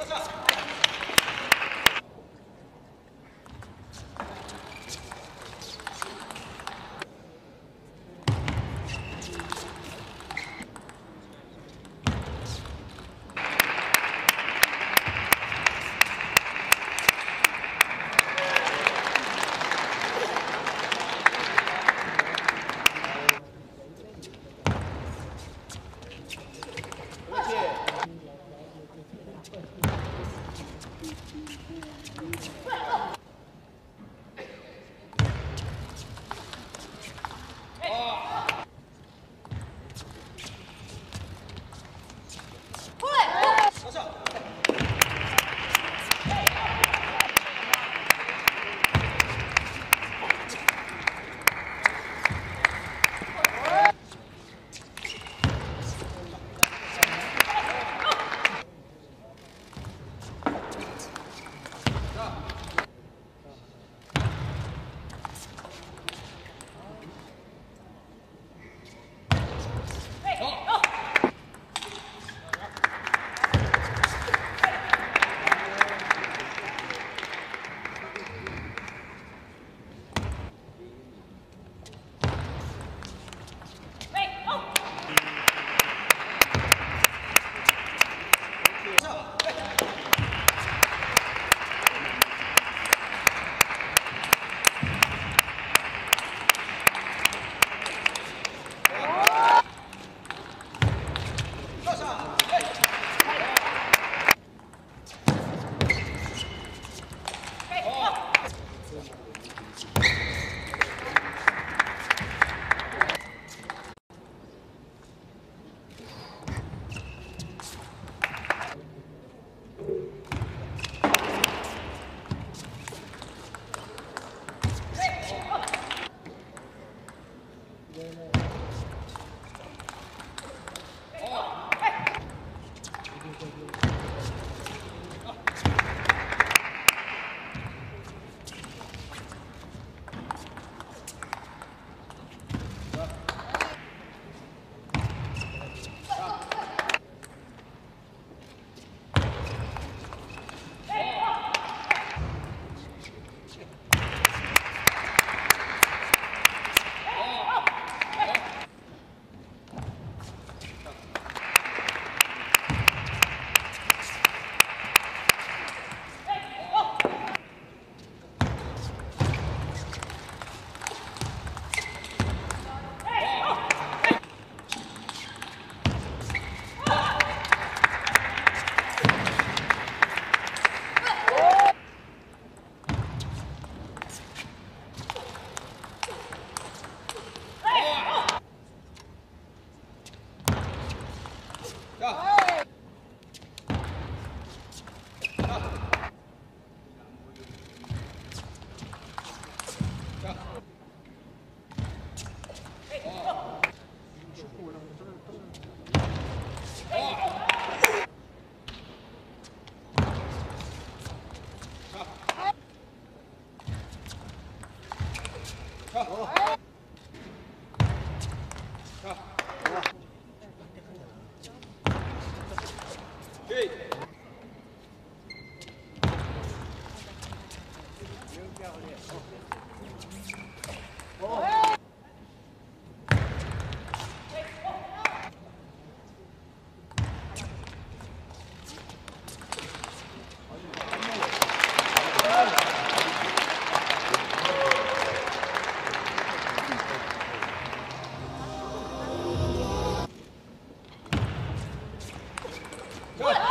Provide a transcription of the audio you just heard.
What's up? 축구 올라가 What?